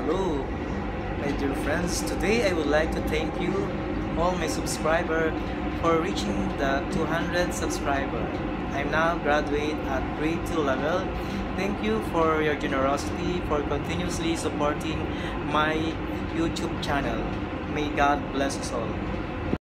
Hello, my dear friends. Today I would like to thank you, all my subscribers, for reaching the 200 subscriber. I'm now graduate at grade 2 level. Thank you for your generosity for continuously supporting my YouTube channel. May God bless us all.